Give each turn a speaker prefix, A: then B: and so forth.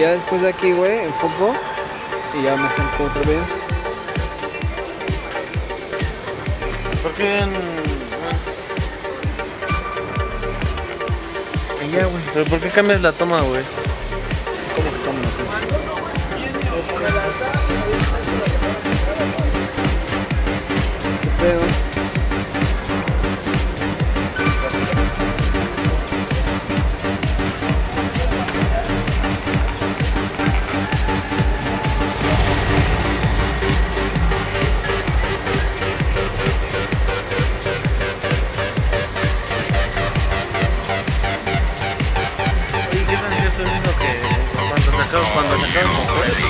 A: Ya después de aquí, güey, enfoco. Y ya me acerco otra vez.
B: ¿Por qué en...
A: Y ya, güey.
B: ¿Pero por qué cambias la toma, güey?
A: ¿Cómo que cómo? sacados cuando sacaron con